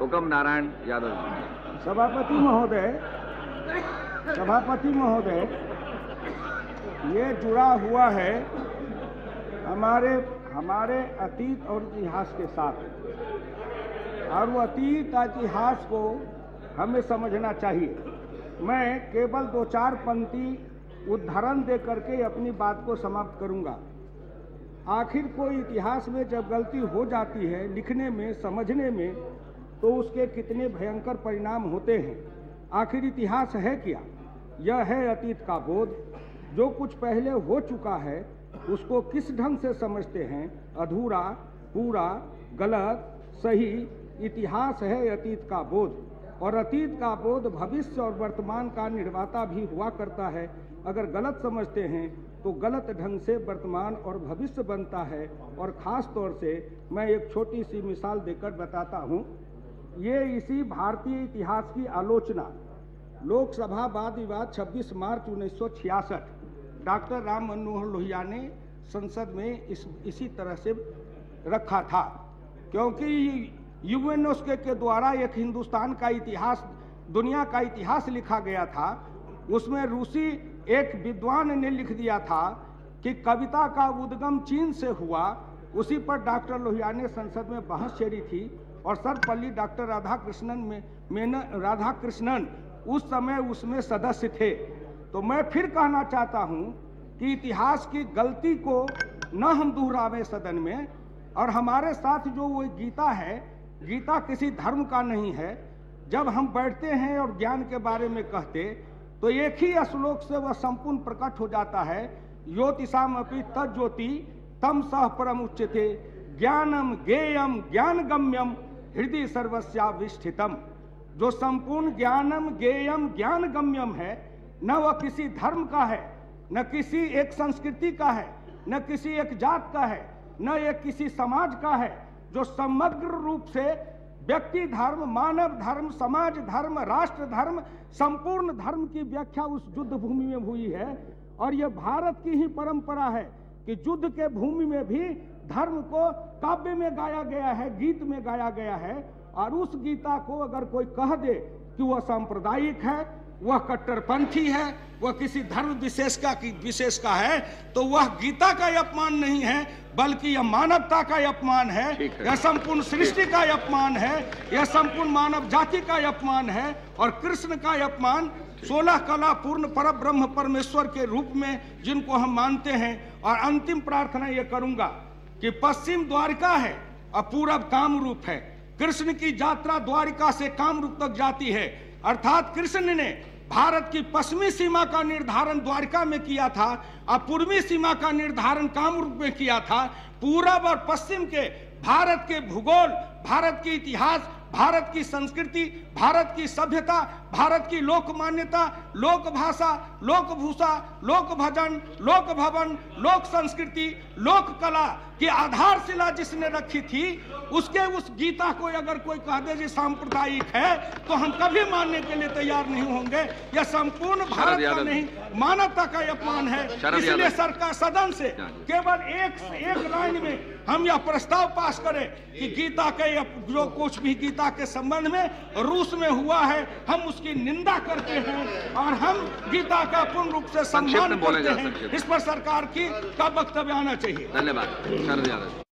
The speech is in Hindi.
हुक्म नारायण यादव जी। सभापति महोदय सभापति महोदय, ये जुड़ा हुआ है हमारे हमारे अतीत और इतिहास के साथ। और वो अतीत इतिहास को हमें समझना चाहिए। मैं केवल दो चार पंक्ति उदाहरण दे करके अपनी बात को समाप्त करूँगा। आखिर कोई इतिहास में जब गलती हो जाती है, लिखने में, समझने में तो उसके कितने भयंकर परिणाम होते हैं। आखिर इतिहास है क्या? यह है अतीत का बोध। जो कुछ पहले हो चुका है, उसको किस ढंग से समझते हैं? अधूरा, पूरा, गलत, सही, इतिहास है अतीत का बोध। और अतीत का बोध भविष्य और वर्तमान का निर्माता भी हुआ करता है। अगर गलत समझते हैं तो गलत ढंग से वर्तमान और भविष्य बनता है। और ख़ास तौर से मैं एक छोटी सी मिसाल देकर बताता हूँ। ये इसी भारतीय इतिहास की आलोचना। लोकसभा वाद विवाद 26 मार्च 1966 डॉक्टर राम मनोहर लोहिया ने संसद में इस, इसी तरह से रखा था। क्योंकि यूएनओस्के के द्वारा एक हिंदुस्तान का इतिहास, दुनिया का इतिहास लिखा गया था, उसमें रूसी एक विद्वान ने लिख दिया था कि कविता का उद्गम चीन से हुआ उसी पर डॉक्टर लोहिया ने संसद में बहस छेड़ी थी और सर्वपल्ली डॉक्टर राधा कृष्णन में, मेन राधा कृष्णन उस समय उसमें सदस्य थे। तो मैं फिर कहना चाहता हूँ कि इतिहास की गलती को न हम दोहरावें सदन में, और हमारे साथ जो वो गीता है, गीता किसी धर्म का नहीं है। जब हम बैठते हैं और ज्ञान के बारे में कहते तो एक ही श्लोक से वह संपूर्ण प्रकट हो जाता है ज्योतिषाम अपनी तज्योति तम सह परम उच्चते ज्ञानम गेयम ज्ञान गम्यम हृदय सर्वस्याविष्ठितम। जो संपूर्ण ज्ञानम गेयम ज्ञान गम्यम है, न वह किसी धर्म का है, न किसी एक संस्कृति का है, न किसी एक जात का है, न एक किसी समाज का है, जो समग्र रूप से व्यक्ति धर्म, मानव धर्म, समाज धर्म, राष्ट्र धर्म, संपूर्ण धर्म की व्याख्या उस युद्ध भूमि में हुई है। और यह भारत की ही परंपरा है। कि युद्ध के भूमि में भी धर्म को काव्य में गाया गया है गीत में गाया गया है और उस गीता को अगर कोई कह दे कि वह सांप्रदायिक है वह कट्टरपंथी है वह किसी धर्म विशेष का विशेष का है तो वह गीता का अपमान नहीं है बल्कि यह मानवता का अपमान है यह संपूर्ण सृष्टि का अपमान है यह संपूर्ण मानव जाति का अपमान है और कृष्ण का अपमान सोलह कला पूर्ण पर ब्रह्म परमेश्वर के रूप में जिनको हम मानते हैं, और अंतिम प्रार्थना यह करूँगा कि पश्चिम द्वारिका है और पूरब कामरूप है। कृष्ण की यात्रा द्वारिका से कामरूप तक जाती है। अर्थात कृष्ण ने भारत की पश्चिमी सीमा का निर्धारण द्वारका में किया था, और पूर्वी सीमा का निर्धारण कामरूप में किया था। पूरब और पश्चिम के भारत के भूगोल, भारत के इतिहास भारत की संस्कृति भारत की सभ्यता भारत की लोक मान्यता लोक भाषा लोक भूषा लोक भजन लोक भवन लोक संस्कृति लोक कला की आधारशिला जिसने रखी थी उसके उस गीता को अगर कोई कह दे जी सांप्रदायिक है तो हम कभी मानने के लिए तैयार नहीं होंगे। यह संपूर्ण भारत का नहीं मानवता का अपमान है। इसलिए सरकार सदन से केवल एक एक लाइन में हम यह प्रस्ताव पास करें कि गीता के जो कुछ भी गीता के संबंध में रूस में हुआ है हम उसकी निंदा करते हैं और हम गीता का पूर्ण रूप से सम्मान करते हैं। इस पर सरकार की का वक्तव्य आना चाहिए। धन्यवाद।